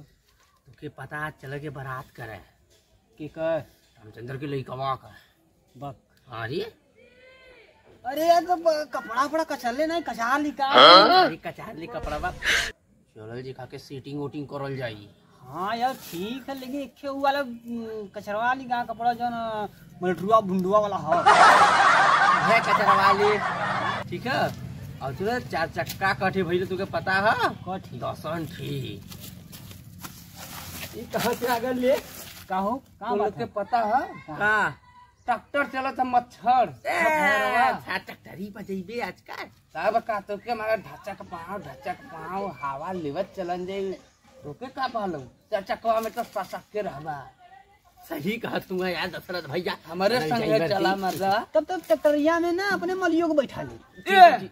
तुके पता चल के बारात करे। के कर? रामचंद्र के लइकवा का बक। हाँ? रे अरे यार तो कपड़ा वपड़ा कचले नहीं कचार निकाल। अरे कचारली कपड़ा बा चलल जी खा के सीटिंग वोटिंग करल जाई। हाँ यार ठीक है लेकिन एक ऊ वाला कचरवा ली का कपड़ा जो ना मलटुआ भुंडुआ वाला हो है कचरवाली ठीक है? और तुझे चार चक्का कठे भइले तुके पता है? कठी। दसन ठी ये कहाँ से आ गल ले? का हो का के है? पता है? का ट्रैक्टर चलत है मच्छर। मच्छरवा। ट्रैक्टरी पर आजकल। तब का तो के हमारा ढचक पाँव ढचक पाँव हवा लेवत चलन जाई तो के का पालो? चार चकवा में तो ससक के रहबा। सही कहा तू है यार दशरथ भैया। हमारे संग चला। मर्दा। तब तब ट्रैक्टरिया में ना अपने मलियो को बैठा ली। ए,